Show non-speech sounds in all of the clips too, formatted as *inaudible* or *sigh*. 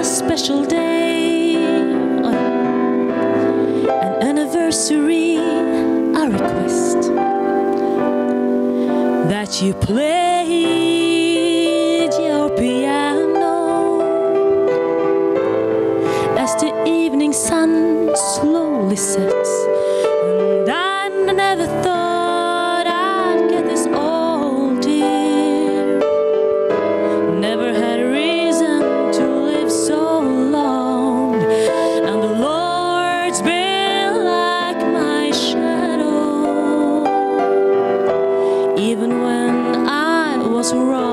a special day, an anniversary, a request that you played your piano as the evening sun slowly sets. even when I was wrong.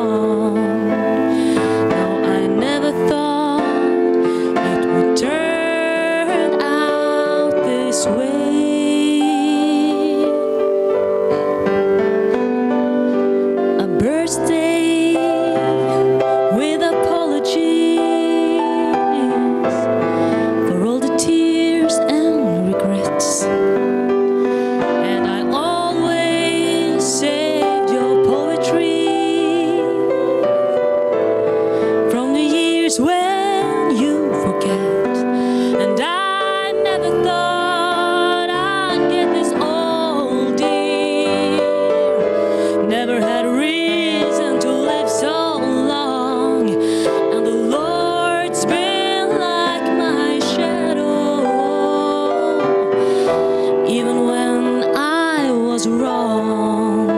Oh.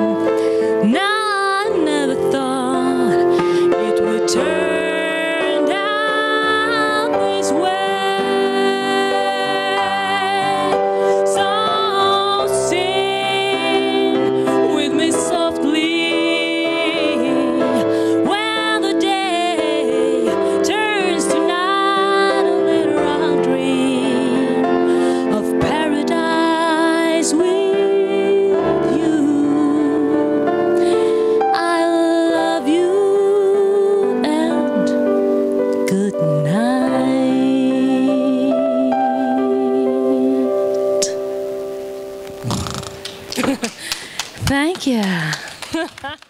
Yeah. *laughs*